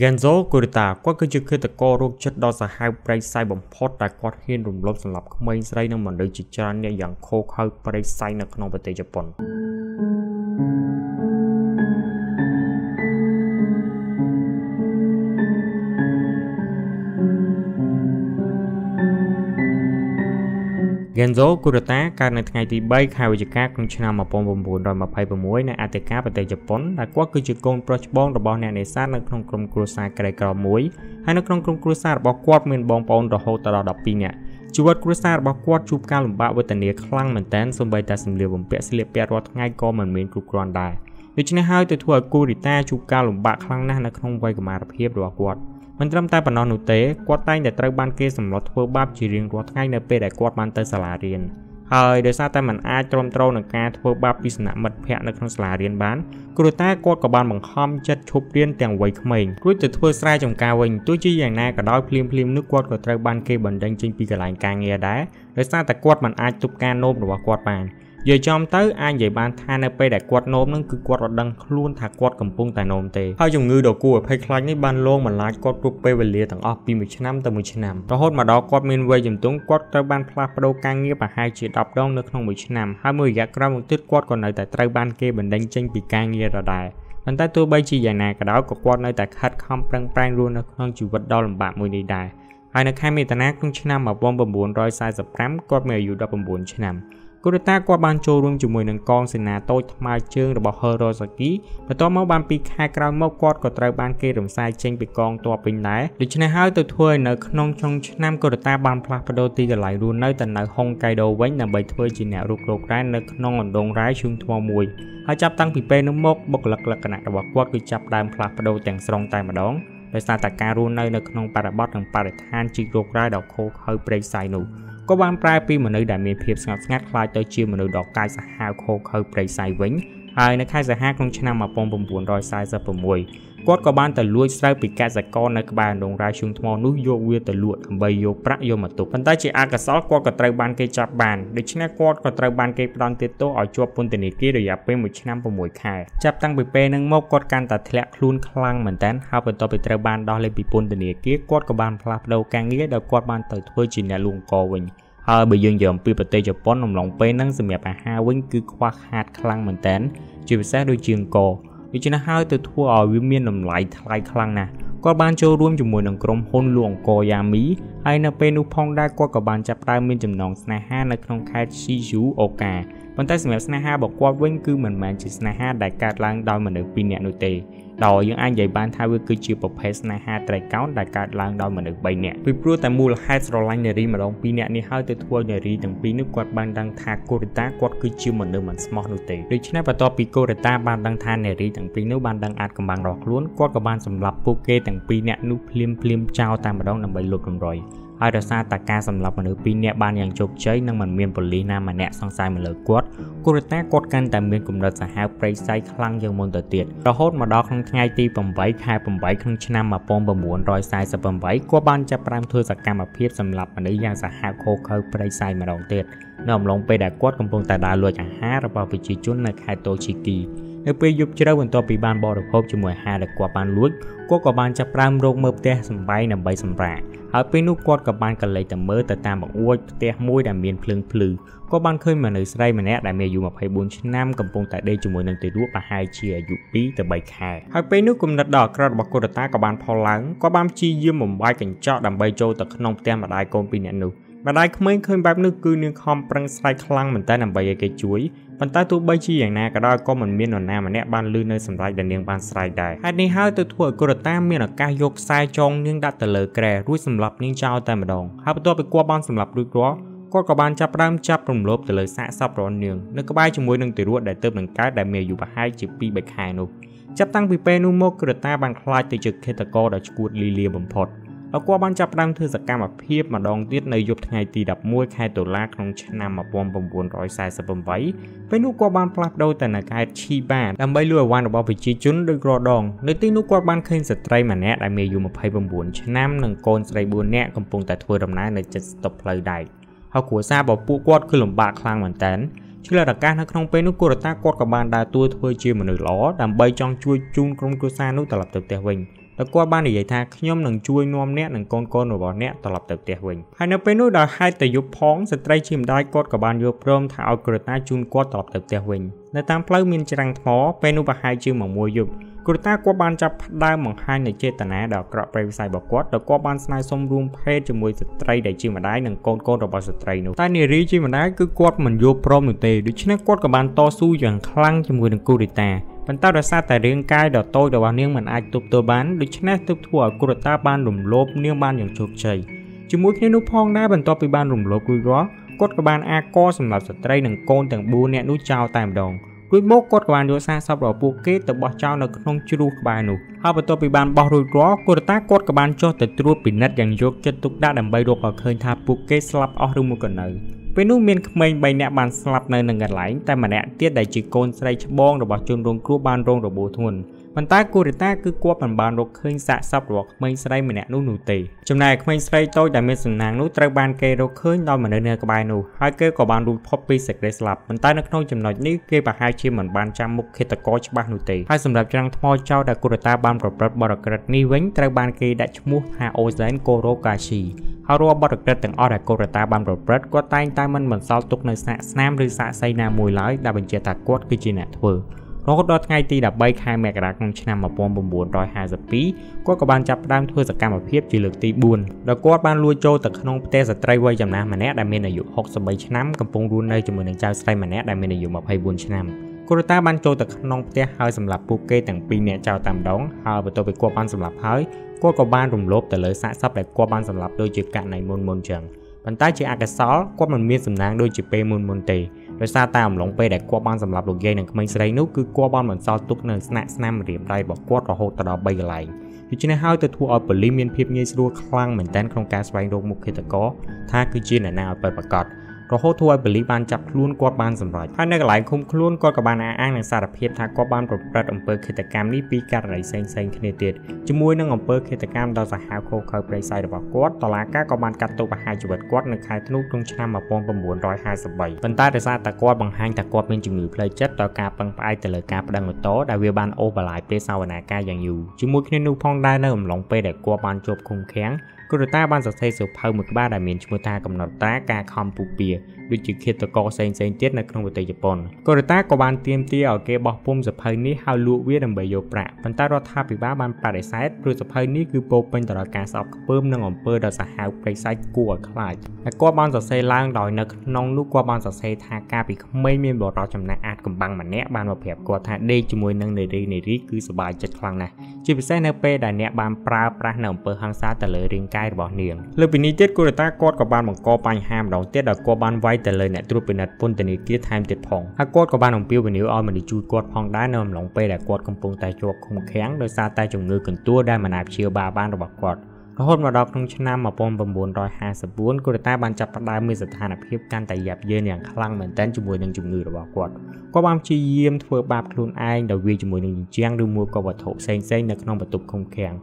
Genzo Kurita គាត់គឺជាឃាតកររោគចិត្តដ៏សាហាវព្រៃផ្សៃបំផុតដែលគាត់ហ៊ានរំលោភសម្លាប់ក្មេងស្រីនិងមនុស្សជាច្រើននាក់យ៉ាងឃោរឃៅព្រៃផ្សៃនៅក្នុងប្រទេសជប៉ុន។ Genzo Kurata កើតនៅថ្ងៃទី3ខែវិច្ឆិកាក្នុងឆ្នាំ1926នៅអធិការប្រទេសជប៉ុនដែលគាត់គឺជាកូនប្រុសច្បងរបស់អ្នកនេសាទនៅក្នុងក្រុមគ្រួសារក្រីក្រមួយហើយនៅក្នុងក្រុមគ្រួសាររបស់គាត់មានបងប្អូនរហូតដល់12នាក់ជីវិតគ្រួសាររបស់គាត់ជួបការលំបាកវេទនាខ្លាំងមែនទែនសូម្បីតែសម្លៀកបំពាក់ស្លៀកពាក់រាល់ថ្ងៃក៏មិនមានគ្រប់គ្រាន់ដែរដូច្នេះហើយទៅធ្វើឲ្យគូរីតាជួបការលំបាកខ្លាំងណាស់នៅក្នុងវ័យកុមារភាពរបស់គាត់។ មិនត្រឹមតែប៉ុណ្ណោះនោះទេគាត់តែងតែត្រូវបានគេសម្លុតធ្វើបាបជារៀងរាល់ថ្ងៃនៅពេលដែលគាត់បានទៅសាលារៀនហើយដោយសារតែมันអាចទ្រាំទ្រនឹងការធ្វើបាបពីសំណាក់មិត្តភ័ក្តិនៅក្នុងសាលារៀនបានគ្រូតាគាត់ក៏បានបង្ខំចិត្តឈប់រៀនទាំងវ័យក្មេងរួចទៅធ្វើស្រែចម្ការវិញទោះជាយ៉ាងណាក៏ដោយភ្លាមភ្លាមនោះគាត់ក៏ត្រូវបានគេបណ្តេញចេញពីកន្លែងការងារដែរដោយសារតែគាត់មិនអាចទប់ការនោមរបស់គាត់បាននិ យាយចំទៅអាចនិយាយបានថានៅពេលដែលគាត់នោមនឹងគឺគាត់រត់ដឹងខ្លួនថាគាត់កំពុងតែនោមទេហើយជំងឺដ៏គួរឲ្យភ័យខ្លាចនេះបានលងបន្លាចគាត់គ្រប់ពេលវេលាទាំងអស់ពីមួយឆ្នាំទៅមួយឆ្នាំរហូតមកដល់គាត់មានវ័យជំទង់គាត់ត្រូវបានផ្លាស់ប្ដូរការងារប្រហែលជា10ដងនៅក្នុងមួយឆ្នាំហើយមួយរយៈក្រោយមកទៀតគាត់ក៏នៅតែត្រូវបានគេបណ្ដេញចេញពីការងារដដែលប៉ុន្តែទោះបីជាយ៉ាងណាក៏ដោយក៏គាត់នៅតែខិតខំប្រឹងប្រែងរស់នៅក្នុងជីវិតដ៏លំបាកមួយនេះដែរហើយនៅខែមេតាក្នុងឆ្នាំ1945គាត់មានអាយុ19ឆ្នាំ កូរ៉េតាគាត់បានចូលរួមជាមួយនឹងកងសេនាតូចថ្មើរជើងរបស់ Hirosaki បន្ទាប់មកបានពីខែក្រោយមកគាត់ក៏ត្រូវបានគេរំសាយចេញពីកងទ័ពវិញដែរដូច្នេះហើយទៅធ្វើឲ្យនៅក្នុងចុងឆ្នាំកូរ៉េតាបានផ្លាស់ប្ដូរទីកន្លែងរស់នៅទៅនៅហុងកៃដូវិញដើម្បីធ្វើជាអ្នករុករករ៉ែនៅក្នុងអណ្ដូងរ៉ែជើងថ្មមួយហើយចាប់តាំងពីពេលនោះមកបុគ្គលិកលក្ខណៈរបស់គាត់គឺចាប់ដើមផ្លាស់ប្ដូរទាំងស្រុងតែម្ដងដោយសារតែការរស់នៅនៅក្នុងបរិបទនិងបរិស្ថានជីករោគរ៉ែដ៏ខូខើព្រៃផ្សៃនោះ ក៏បានប្រែពីមនុស្សដែលមានភាពស្ងប់ស្ងាត់ខ្លាចទៅជាមនុស្សដ៏កាចសាហាវខូខើព្រៃសៃវិញ ហើយនៅខែសីហាក្នុងឆ្នាំ1946គាត់ក៏បានទៅលួចស្រូវពីកសិករនៅក្បែរដងរ៉ាយឈូងថ្មនោះយកវាទៅលក់ដើម្បីយកប្រាក់យកមកទុកប៉ុន្តែជាអកុសលគាត់ក៏ត្រូវបានគេចាប់បានដូច្នេះគាត់ក៏ត្រូវបានគេផ្ដន្ទាទោសឲ្យជាប់ពន្ធនាគាររយៈពេល1ឆ្នាំ6ខែចាប់តាំងពីពេលហ្នឹងមកគាត់កាន់តែធ្លាក់ខ្លួនខ្លាំងមែនតើហើយបន្ទាប់ពីត្រូវបានដោះលែងពីពន្ធនាគារគាត់ក៏បានផ្លាស់ប្ដូរការងារដោយគាត់បានទៅធ្វើជាអ្នកលួងកវិញ ហើយបើយើងនិយាយអំពីប្រទេសជប៉ុនអំឡុងពេលហ្នឹងសម្រាប់អាហារវិញគឺខ្វះខាតខ្លាំងមែនតើជាពិសេសដូចជាអង្គរដូច្នេះហើយទៅធ្វើឲ្យវាមានតម្លៃថ្លៃខ្លាំងណាស់គាត់បានចូលរួមជាមួយនឹងក្រុមហ៊ុនលួងអង្គរយ៉ាមីហើយនៅពេលនោះផងដែរគាត់ក៏បានចាប់ផ្ដើមមានចំណងស្នេហានៅក្នុងខេត្ត Shizuoka ប៉ុន្តែសម្រាប់ស្នេហារបស់គាត់វិញគឺមិនមែនជាស្នេហាដែលកើតឡើងដោយមនុស្សពីរនាក់នោះទេដោយយើងអាចនិយាយបានថាវាគឺជាប្រភេទស្នេហាត្រីកោណដែលកើតឡើងដោយមនុស្ស3នាក់ពីព្រោះតែមូលហេតុស្រឡាញ់នារីម្ដងពីរនាក់នេះហើយទៅធ្វើនារីទាំងពីរនោះគាត់បានដឹងថាកូរ៉េតាគាត់គឺជាមនុស្សមិនស្មោះនោះទេដូច្នេះបន្ទាប់ពីកូរ៉េតាបានដឹងថានារីទាំងពីរនោះបានដឹងអាចកំបាំងរបស់ខ្លួនគាត់ក៏បានសម្លាប់ពួកគេទាំងពីរនាក់នោះភ្លាមភ្លាមចោលតែម្ដងដើម្បីលុបរំរយ ហើយដោយសារតែការសម្លាប់មនុស្សពីរនាក់បានយ៉ាងជោគជ័យនិងមិនមានប៉ូលីសណាម្នាក់សង្ស័យមកលើគាត់កូរ៉េតាគាត់កាន់តែមានគំនិតសាហាវព្រៃផ្សៃខ្លាំងជាងមុនទៅទៀតរហូតមកដល់ក្នុងថ្ងៃទី8ខែ8ក្នុងឆ្នាំ1948គាត់បានចាប់ផ្ដើមធ្វើសកម្មភាពសម្លាប់មនុស្សយ៉ាងសាហាវខូខើព្រៃផ្សៃម្ដងទៀតនៅអំឡុងពេលដែលគាត់កំពុងតែដើរលួចអាហាររបស់ប្រជាជននៅខេត្តតូឈីគី នៅពេលយប់ជ្រៅបន្ទាប់ពីបានបរិភោគជាមួយអាហារដែលគាត់បានលួចគាត់ក៏បានចាប់ផ្ដើមរកមើលផ្ទះសម្បែងដើម្បីសម្រាកហើយពេលនោះគាត់ក៏បានកលេចទៅមើលទៅតាមបង្អួចផ្ទះមួយដែលមានភ្លើងភ្លឺក៏បានឃើញមនុស្សស្រីម្នាក់ដែលមានអាយុ24ឆ្នាំកំពុងតែដេកជាមួយនឹងទារកប្រហែលជាអាយុ2ទៅ3ខែហើយពេលនោះគំនិតដ៏អាក្រក់របស់កូរ៉េតាក៏បានផលឡើងគាត់បានព្យាយាមបំបាយកញ្ចក់ដើម្បីចូលទៅក្នុងផ្ទះម្ដាយកូនពីរនាក់នោះ ម្ដាយក្មេងឃើញបែបនេះគឺនាងខំប្រឹងស្រែកខ្លាំងមែនតើដើម្បីឲ្យគេជួយប៉ុន្តែទោះបីជាយ៉ាងណាក៏ដោយក៏មិនមាននរណាម្នាក់បានលឺនៅសម្រែកដែលនាងបានស្រែកដែរហេតុនេះហើយទៅធ្វើឲ្យកូរ៉ាតាមានឱកាសយកខ្សែចងនាងដាក់ទៅលើក្រែរួចសម្លាប់នាងចោលតែម្ដងហើយបន្ទាប់ពីគាត់បានសម្លាប់រួចរាល់គាត់ក៏បានចាប់ផ្ដើមចាប់រំលោភទៅលើសាកសពរបស់នាងនៅក្បែរជាមួយនឹងទារកដែលទៅនឹងកើតដែលមានអាយុប្រហែលជា2 3ខែនោះចាប់តាំងពីពេលនោះមកក្រតាបានខ្លាចទៅជាឃាតករដ៏ឈួតលីលាបំផុត ហើយគាត់បានចាប់ផ្ដើមធ្វើសកម្មភាពម្ដងទៀតនៅយប់ថ្ងៃទី11ខែតុលាក្នុងឆ្នាំ1948ពេលនោះគាត់បានផ្លាស់ប្ដូរទៅនៅខេត្តឈីបាដើម្បីលួចអវ័នរបស់ប្រជាជនដោយក្រដងនៅទីនោះគាត់បានឃើញស្ត្រីម្នាក់ដែលមានអាយុ29ឆ្នាំនិងកូនស្រី4នាក់កំពុងតែធ្វើដំណើរនៅជិតស្តុបផ្លូវដែកហើយគ្រួសាររបស់ពួកគាត់គឺលំបាកខ្លាំងមែនតើឆ្លៀតឱកាសនៅក្នុងពេលនោះគូរតាគាត់ក៏បានដើរតួធ្វើជាមនុស្សល្អដើម្បីចង់ជួយជូនក្រុមគ្រួសារនោះត្រឡប់ទៅផ្ទះវិញ ដែលគាត់បាននិយាយថាខ្ញុំនឹងជួយនាំអ្នកនិងកូនកូនរបស់អ្នកត្រឡប់ទៅផ្ទះវិញហើយនៅពេលនោះដោយហេតុតែយប់ផងស្ត្រីជាម្ដាយគាត់ក៏បានយល់ព្រមថាឲ្យគ្រតាជូនគាត់ត្រឡប់ទៅផ្ទះវិញនៅតាមផ្លូវមានច្រាំងថ្មពេលនោះប្រហែលជាមួយយប់គ្រូតាគាត់បានចាប់ផ្ដើមបង្ហាញនូវចេតនាដ៏អាក្រក់ប្រៃវិស័យរបស់គាត់ដោយគាត់បានស្នើសុំរួមភេទជាមួយស្ត្រីដែលជាម្ដាយនិងកូនកូនរបស់ស្ត្រីនោះតែនារីជាម្ដាយគឺគាត់មិនយល់ព្រមនោះទេដូច្នេះគាត់ក៏បានតស៊ូយ៉ាងខ្លាំងជាមួយនឹងគូរិតា ប៉ុន្តែដោយសារតែរាងកាយដ៏តូចរបស់នាងមិនអាចទប់ទល់បានដូច្នេះទើបធ្វើឲ្យគូរិតាបានរំលោភនាងបានយ៉ាងជោគជ័យជាមួយគ្នានោះផងដែរបន្ទាប់ពីបានរំលោភរួចរាល់គាត់ក៏បានអាកកសម្រាប់ស្ត្រីនិងកូនទាំង4នាក់នោះចោលតែម្ដងរួចមកគាត់ក៏បានយកសាកសពរបស់ពួកគេទៅបោះចោលនៅក្នុងជ្រូកក្បែរនោះហើយបន្ទាប់ពីបានបោះរួចរាល់កូរតាគាត់ក៏បានចុះទៅត្រួតពិនិត្យយ៉ាងយកចិត្តទុកដាក់ដើម្បីរកឲ្យឃើញថាពួកគេស្លាប់អស់ឬមួយក៏នៅ ពេលនោះមានក្មេង3នាក់បានស្លាប់នៅនឹងកន្លែងតែម្នាក់ទៀតដែលជាកូនស្រីច្បងរបស់ជនរងគ្រោះបានរងរបួសធ្ងន់ប៉ុន្តែគូរិតាគឺគាត់មិនបានរកឃើញសាកសពរបស់ក្មេងស្រីម្នាក់នោះនោះទេចំណែកក្មេងស្រីតូចដែលមានសំណាងនោះត្រូវបានគេរកឃើញដោយមនុស្សនៅក្បែរនោះហើយគេក៏បានរួចផុតពីសេចក្តីស្លាប់ប៉ុន្តែនៅក្នុងចំណុចនេះគេប្រហែលជាមិនបានចាំមុខឃាតករច្បាស់នោះទេហើយសម្រាប់ច្រាំងថ្មចោលដែលគូរិតាបានប្រព្រឹត្តបទក្រិតនេះវិញត្រូវបានគេដាក់ឈ្មោះថាអូសែនកូរ៉ូកាឈី ហើយរាល់បទក្រិតទាំងអស់ដែលកូរ៉េតាបានប្រព្រឹត្តគាត់តែងតែមិនបន្សល់ទុកនៅស្នាក់ស្នាមឬសាកសីណាមួយឡើយដែលបញ្ជាក់ថាគាត់គឺជាអ្នកធ្វើរហូតដល់ថ្ងៃទី13ខែមករាក្នុងឆ្នាំ1952គាត់ក៏បានចាប់ផ្ដើមធ្វើសកម្មភាពជាលើកទី4ដោយគាត់បានលួចចូលទៅក្នុងផ្ទះស្ត្រីវ័យចំណាស់ម្នាក់ដែលមានអាយុ63ឆ្នាំកំពុងរស់នៅជាមួយនឹងចៅស្រីម្នាក់ដែលមានអាយុ24ឆ្នាំកូរតាបានចូលទៅក្នុងផ្ទះហើយសម្រាប់ពួកគេទាំងពីរនាក់ចោលតែម្ដងហើយបន្ទាប់ពីគាត់បានសម្លាប់ហើយ គាត់ក៏បានរំលោភទៅលើសាកសពដែលគាត់បានសម្លាប់ដូចជាករណីមុនមុនចឹងប៉ុន្តែជាអកុសលគាត់មិនមានសំណាងដូចជាពេលមុនមុនទេដោយសារតែអំឡុងពេលដែលគាត់បានសម្លាប់លោកយាយនិងក្មេងស្រីនោះគឺគាត់បានបន្សល់ទុកនៅស្នាក់ស្នាមរៀបដៃរបស់គាត់រហូតដល់3កន្លែងដូច្នេះហើយទៅធ្វើឲ្យប៉ូលីសមានភាពងាយស្រួលខ្លាំងមែនទែនក្នុងការស្វែងរកមុខឃាតករថាគឺជាអ្នកណាឲ្យពិតប្រាកដ រហូតធ្វើឲ្យប៉ូលីសបានចាប់ខ្លួនគាត់បានសម្រេចហើយនៅកន្លែងឃុំខ្លួនគាត់ក៏បានអះអាងនឹងសារភាពថាគាត់បានប្រព្រឹត្តអំពើឃាតកម្មនេះពីករណីផ្សេងៗគ្នាទៀតជាមួយនឹងអំពើឃាតកម្មដ៏សាហាវឃោរឃៅព្រៃសៃរបស់គាត់តឡាការក៏បានកាត់ទោសប្រហារជីវិតគាត់នៅខែធ្នូក្នុងឆ្នាំ1953ប៉ុន្តែដោយសារតែគាត់បង្ហាញថាគាត់មានជំងឺផ្លូវចិត្តដល់ការពឹងផ្អែកទៅលើការប្តឹងបន្តដែលវាបានអូសបន្លាយពេលសវនាការយ៉ាងយូរជាមួយគ្នានោះផងដែរនៅអំឡុងពេលដែលគាត់បានជាប់ឃុំឃាំងគុរតាបានសរសេរសៀវភៅមួយក្បាលដែលមានឈ្មោះថាកំណត់តាការខំពុពាដូចជាឃាតករផ្សេងផ្សេងទៀតនៅក្នុងប្រទេសជប៉ុនកូរ៉េតាក៏បានទាមទារឲ្យគេបោះពុម្ពសភៅនេះហើយលក់វាដើម្បីយកប្រាក់ប៉ុន្តែរដ្ឋាភិបាលបានបដិសេធព្រោះសភៅនេះគឺពោពេញទៅដោយការស្អប់ខ្ពើមនិងអំពើដ៏សាហាវព្រៃសាច់គួរឲ្យខ្លាចហើយគាត់បានសរសេរឡើងដោយនៅក្នុងនោះគាត់បានសរសេរថាការពីក្មេងមានបរិបទចំណាក់អាចកំបាំងម្នាក់បានមកប្រាប់គាត់ថាដេកជាមួយនឹងនារីនារីគឺសប្បាយចិត្តខ្លាំងណាស់ជាពិសេសនៅពេលដែលអ្នកបានប្រើប្រាស់នៅអំពើហិង្សាទៅលើរាងកាយរបស់នាងលើពីនេះទៀតគូរតាគាត់ក៏បានបង្កបញ្ហាម្ដងទៀតដោយគាត់បានវាយទៅលើអ្នកត្រួតពិនិត្យពន្ធនាគារថែមទៀតផងហើយគាត់ក៏បានអំពាវនាវឲ្យមនុស្សជួយគាត់ផងដែរនៅអំឡុងពេលដែលគាត់កំពុងតែជាប់ឃុំឃាំងដោយសារតែជំងឺកន្ទួលដែលមិនអាចព្យាបាលបានរបស់គាត់រហូតមកដល់ក្នុងឆ្នាំ1954កូរ៉េតាបានចាប់ផ្ដើមមានស្ថានភាពកាន់តែយ៉ាប់យ៉ឺនយ៉ាងខ្លាំងមែនទែនជាមួយនឹងជំងឺរបស់គាត់គាត់បានព្យាយាមធ្វើបាបខ្លួនឯងដោយវាជាមួយនឹងជញ្ជាំងឬមួយក៏វត្ថុផ្សេងៗនៅក្នុងបន្ទប់ឃុំឃាំង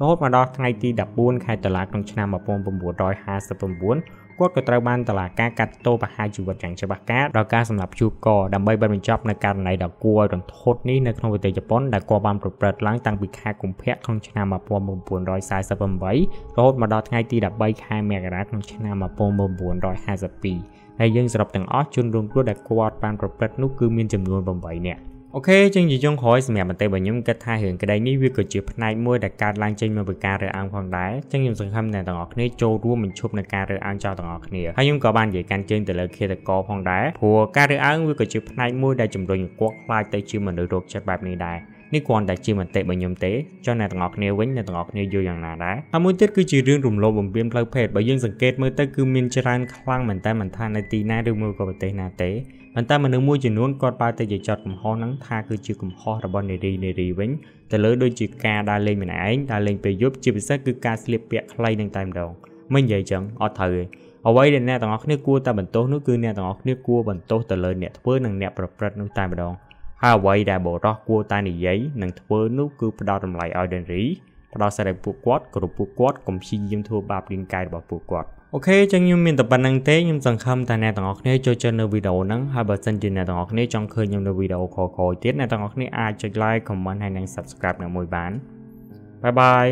រហូតមកដល់ថ្ងៃទី14ខែតុលាក្នុងឆ្នាំ1959 គាត់ក៏ត្រូវបានតឡាការកាត់ទោសប្រហារជីវិតយ៉ាងច្បាស់ការដល់ការសម្លាប់ជួបកដើម្បីបានបញ្ចប់នៅករណីដ៏គួរឲ្យរន្ធត់នេះនៅក្នុងប្រទេសជប៉ុនដែលគាត់បានប្រព្រឹត្តឡើងតាំងពីខែកុម្ភៈក្នុងឆ្នាំ1948រហូតមកដល់ថ្ងៃទី13ខែមករាក្នុងឆ្នាំ1952ហើយយើងសរុបទាំងអស់ជនរងគ្រោះដែលគាត់បានប្រព្រឹត្តនោះគឺមានចំនួន8នាក់ អូខេចឹងជាចុងក្រោយសម្រាប់បន្តិចបើខ្ញុំគិតថារឿងក្តីនេះវាក៏ជាផ្នែកមួយដែលកើតឡើងចេញមកពីការរើសអើងផងដែរចឹងខ្ញុំសង្ឃឹមថាទាំងអស់គ្នាចូលរួមបញ្ឈប់នឹងការរើសអើងចោលទាំងអស់គ្នាហើយខ្ញុំក៏បាននិយាយកាន់ជើងទៅលើឃាតករផងដែរព្រោះការរើសអើងវាក៏ជាផ្នែកមួយដែលជំរុញឲ្យគាត់ខ្លាចទៅជាមនុស្សរោគចិត្តបែបនេះដែរ នេះគ្រាន់តែជាមតិរបស់ខ្ញុំទេចុះអ្នកទាំងអស់គ្នាវិញអ្នកទាំងអស់គ្នាយល់យ៉ាងណាដែរហើយមួយទៀតគឺជារឿងរំលោភបំពានផ្លូវភេទបើយើងសង្កេតមើលទៅគឺមានច្រើនខ្លាំងមែនតើមិនថានៅទីណាឬមួយក៏ប្រទេសណាទេប៉ុន្តែមនុស្សមួយចំនួនគាត់បើទៅជាចត់កំហុសហ្នឹងថាគឺជាកំហុសរបស់នារីនារីវិញទៅលើដូចជាការដើរលេងម្នាក់ឯងដើរលេងពេលយប់ជាពិសេសគឺការស្លៀកពាក់ខ្លីនឹងតែម្ដងមិននិយាយចឹងអត់ត្រូវទេអ្វីដែលអ្នកទាំងអស់គ្នាគួរតែបន្ទោសនោះគឺអ្នកទាំងអស់គ្នាគួរបន្ទោសទៅលើអ្នកធ្វើនិងអ្នកប្រព្រឹត្តនោះតែម្ដង ហើយអ្វីដែលបរោះគួរតែនិយាយនិងធ្វើនោះគឺផ្ដោតតម្លៃឲ្យដេនរីផ្ដោតសេរីពួកគាត់គោរពពួកគាត់កុំព្យាយាមធ្វើបាបរាងកាយរបស់ពួកគាត់អូខេចឹងខ្ញុំមានតែប៉ុណ្្នឹងទេខ្ញុំសង្ឃឹមថាអ្នកទាំងអស់គ្នាចូលចិត្តនៅវីដេអូហ្នឹងហើយបើសិនជាអ្នកទាំងអស់គ្នាចង់ឃើញខ្ញុំនៅវីដេអូក្រោយៗទៀតអ្នកទាំងអស់គ្នាអាចចុច like comment ហើយនិង subscribe នៅមួយបានបាយបាយ